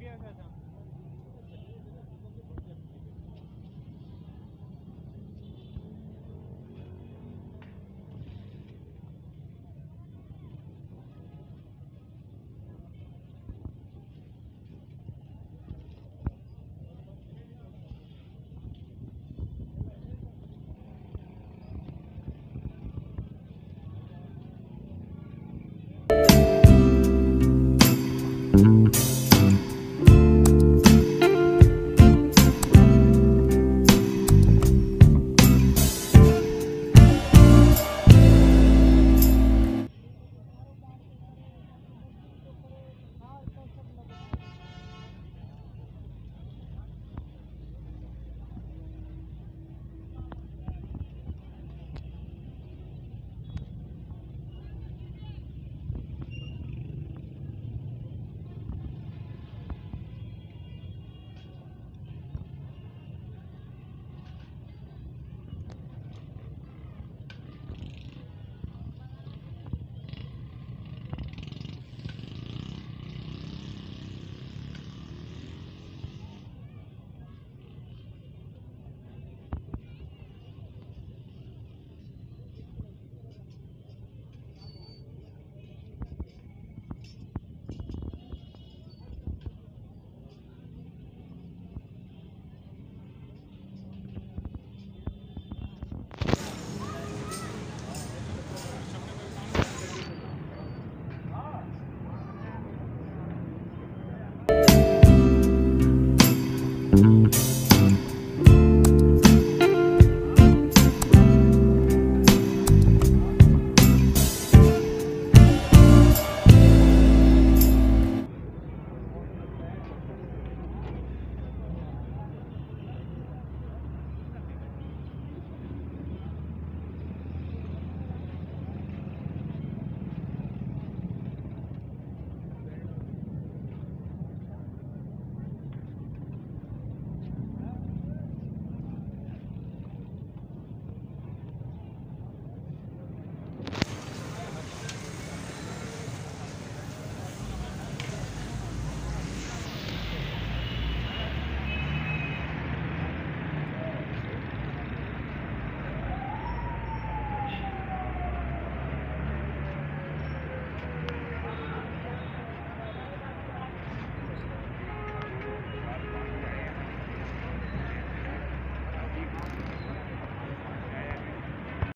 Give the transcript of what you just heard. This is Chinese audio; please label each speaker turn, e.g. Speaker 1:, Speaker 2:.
Speaker 1: ਗਿਆ ਪੈਸਾ